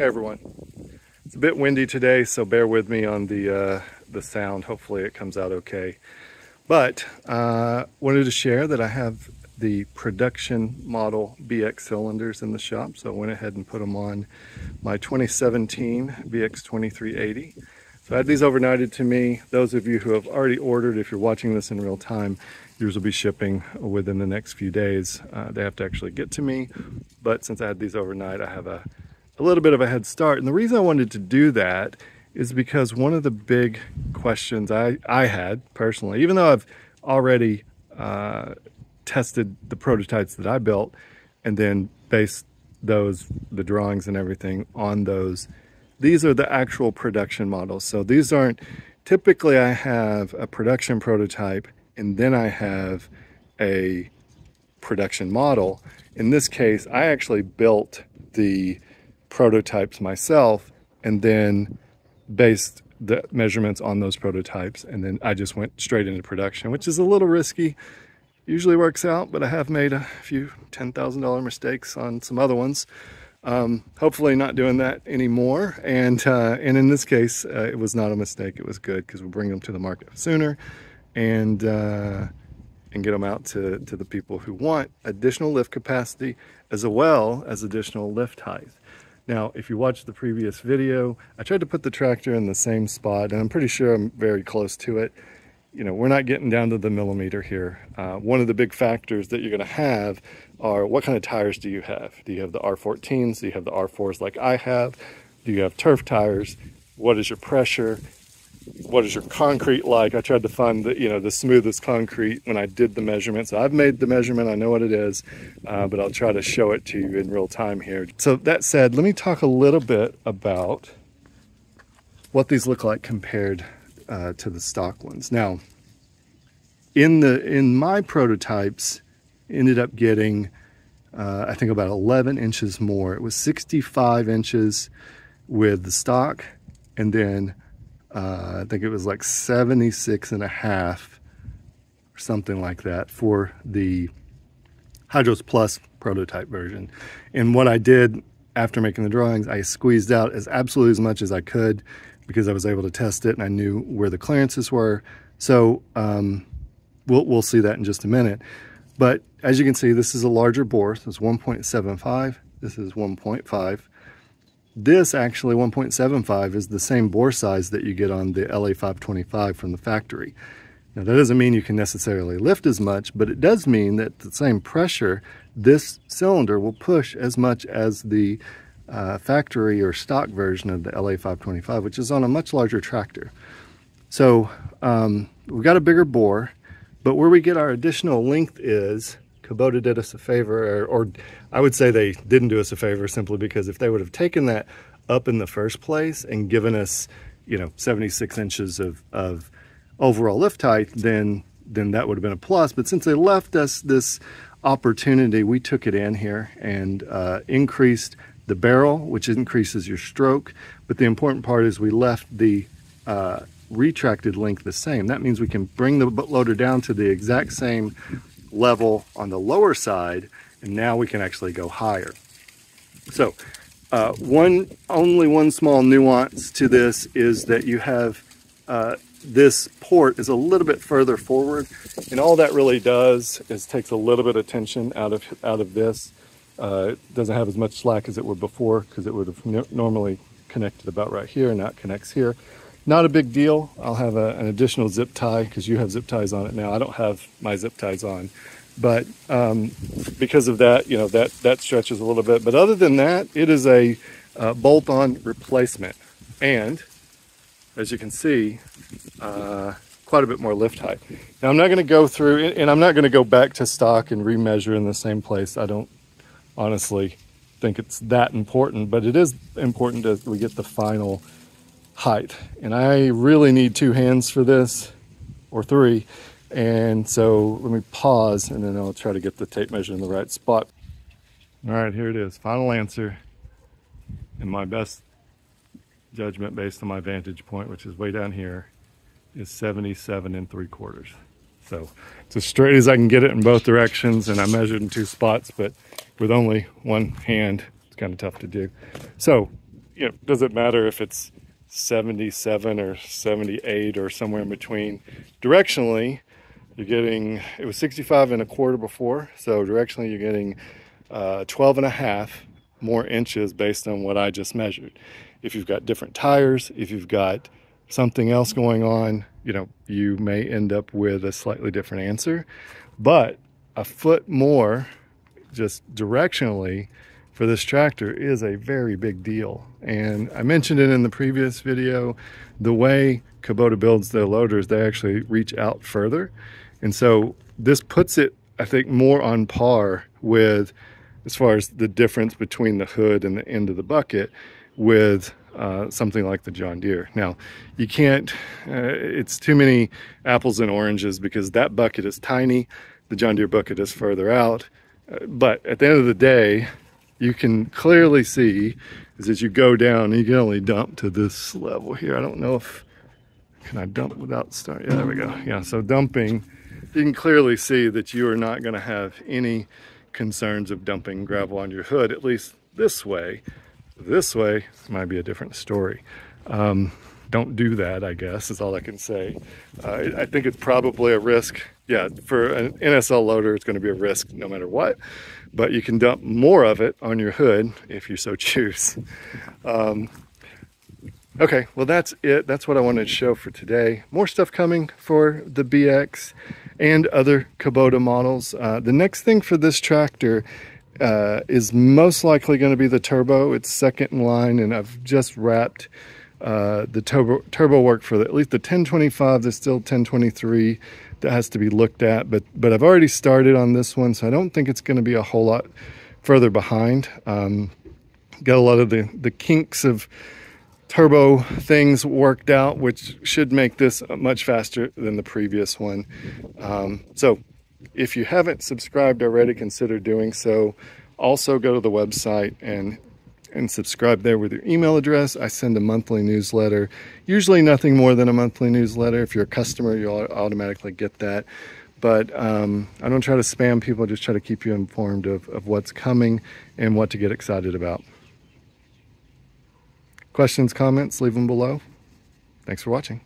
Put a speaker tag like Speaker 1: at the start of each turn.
Speaker 1: Hey everyone. It's a bit windy today, so bear with me on the uh, the sound. Hopefully it comes out okay. But uh, wanted to share that I have the production model BX cylinders in the shop, so I went ahead and put them on my 2017 BX 2380. So I had these overnighted to me. Those of you who have already ordered, if you're watching this in real time, yours will be shipping within the next few days. Uh, they have to actually get to me, but since I had these overnight, I have a a little bit of a head start. And the reason I wanted to do that is because one of the big questions I, I had personally, even though I've already uh, tested the prototypes that I built and then based those, the drawings and everything on those, these are the actual production models. So these aren't, typically I have a production prototype and then I have a production model. In this case, I actually built the prototypes myself and then based the measurements on those prototypes. And then I just went straight into production which is a little risky. Usually works out but I have made a few $10,000 mistakes on some other ones. Um, hopefully not doing that anymore. And uh, and in this case uh, it was not a mistake. It was good because we'll bring them to the market sooner and uh, and get them out to, to the people who want additional lift capacity as well as additional lift height now, if you watched the previous video, I tried to put the tractor in the same spot, and I'm pretty sure I'm very close to it. You know, we're not getting down to the millimeter here. Uh, one of the big factors that you're gonna have are what kind of tires do you have? Do you have the R14s? Do you have the R4s like I have? Do you have turf tires? What is your pressure? What is your concrete like? I tried to find the, you know, the smoothest concrete when I did the measurement. So I've made the measurement, I know what it is, uh, but I'll try to show it to you in real time here. So that said, let me talk a little bit about what these look like compared uh, to the stock ones. Now, in the in my prototypes, ended up getting, uh, I think about 11 inches more. It was 65 inches with the stock and then uh, I think it was like 76 and a half or something like that for the HydrosPlus prototype version. And what I did after making the drawings, I squeezed out as absolutely as much as I could because I was able to test it and I knew where the clearances were. So um, we'll, we'll see that in just a minute. But as you can see, this is a larger bore. So it's 1.75. This is 1.5. This actually 1.75 is the same bore size that you get on the LA525 from the factory. Now that doesn't mean you can necessarily lift as much, but it does mean that the same pressure, this cylinder will push as much as the uh, factory or stock version of the LA525, which is on a much larger tractor. So um, we've got a bigger bore, but where we get our additional length is Kubota did us a favor, or, or, I would say they didn't do us a favor simply because if they would have taken that up in the first place and given us, you know, 76 inches of, of overall lift height, then then that would have been a plus. But since they left us this opportunity, we took it in here and uh, increased the barrel, which increases your stroke. But the important part is we left the uh, retracted length the same. That means we can bring the loader down to the exact same level on the lower side, and now we can actually go higher. So uh, one, only one small nuance to this is that you have uh, this port is a little bit further forward, and all that really does is takes a little bit of tension out of out of this. Uh, it doesn't have as much slack as it would before because it would have normally connected about right here, and now connects here. Not a big deal. I'll have a, an additional zip tie because you have zip ties on it now. I don't have my zip ties on. But um, because of that, you know, that, that stretches a little bit. But other than that, it is a uh, bolt-on replacement. And as you can see, uh, quite a bit more lift height. Now I'm not going to go through, and I'm not going to go back to stock and remeasure in the same place. I don't honestly think it's that important, but it is important that we get the final height. And I really need two hands for this, or three. And so let me pause and then I'll try to get the tape measure in the right spot. All right, here it is, final answer. And my best judgment based on my vantage point, which is way down here, is 77 and three quarters. So it's as straight as I can get it in both directions and I measured in two spots, but with only one hand, it's kind of tough to do. So you know, does it matter if it's 77 or 78 or somewhere in between? Directionally, you're getting, it was 65 and a quarter before, so directionally you're getting uh, 12 and a half more inches based on what I just measured. If you've got different tires, if you've got something else going on, you know, you may end up with a slightly different answer. But a foot more, just directionally, for this tractor is a very big deal. And I mentioned it in the previous video, the way Kubota builds their loaders, they actually reach out further. And so this puts it, I think, more on par with as far as the difference between the hood and the end of the bucket with uh, something like the John Deere. Now, you can't, uh, it's too many apples and oranges because that bucket is tiny, the John Deere bucket is further out. Uh, but at the end of the day, you can clearly see is as you go down, you can only dump to this level here. I don't know if, can I dump without starting? Yeah, there we go. Yeah, so dumping, you can clearly see that you are not gonna have any concerns of dumping gravel on your hood, at least this way. This way might be a different story. Um, don't do that, I guess, is all I can say. Uh, I think it's probably a risk. Yeah, for an NSL loader, it's going to be a risk no matter what, but you can dump more of it on your hood if you so choose. Um, okay, well, that's it. That's what I wanted to show for today. More stuff coming for the BX and other Kubota models. Uh, the next thing for this tractor uh, is most likely going to be the turbo. It's second in line, and I've just wrapped uh, the turbo, turbo work for the, at least the 1025. There's still 1023 that has to be looked at, but but I've already started on this one, so I don't think it's going to be a whole lot further behind. Um, got a lot of the the kinks of turbo things worked out, which should make this much faster than the previous one. Um, so if you haven't subscribed already, consider doing so. Also go to the website and and subscribe there with your email address. I send a monthly newsletter, usually nothing more than a monthly newsletter. If you're a customer, you'll automatically get that. But um, I don't try to spam people, I just try to keep you informed of, of what's coming and what to get excited about. Questions, comments, leave them below. Thanks for watching.